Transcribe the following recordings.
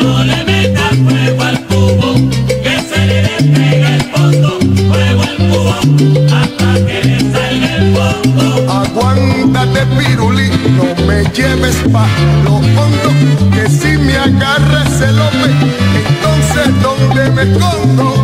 No le metas fuego al cubo, que se le pega el fondo, fuego al cubo, hasta que le salga el fondo. Aguántate, pirulín, no me lleves pa los fondos, que si me agarras el hombre, entonces ¿dónde me conto?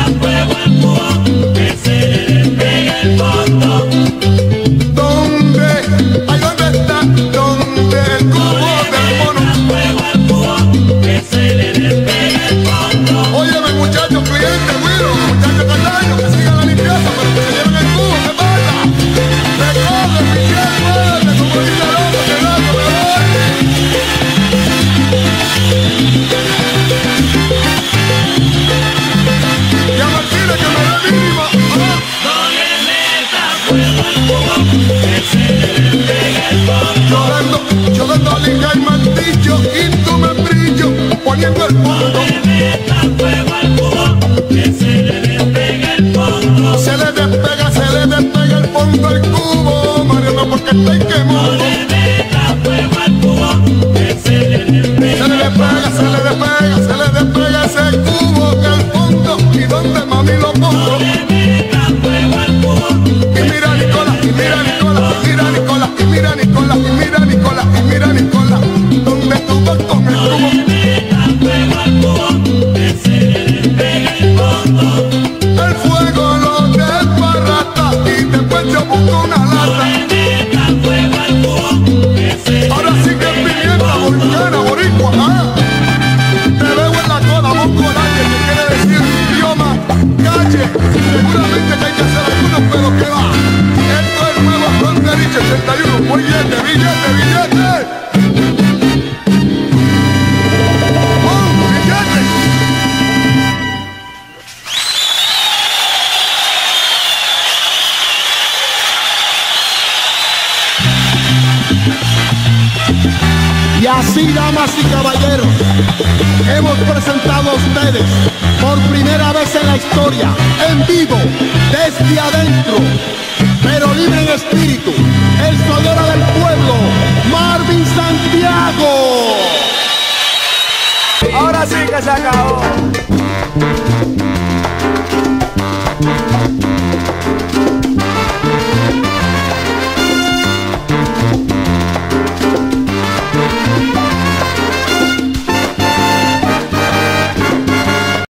llorando, yo dando liga y martillo y tú me brillo poniendo el fondo. No fuego al cubo, que se le despega el fondo. Se le despega, se le despega el fondo al cubo, Mariano, porque estoy quemado. puedo. Así, damas y caballeros, hemos presentado a ustedes por primera vez en la historia, en vivo, desde adentro, pero libre en espíritu, el sonero del pueblo, Marvin Santiago. Ahora sí que se acabó.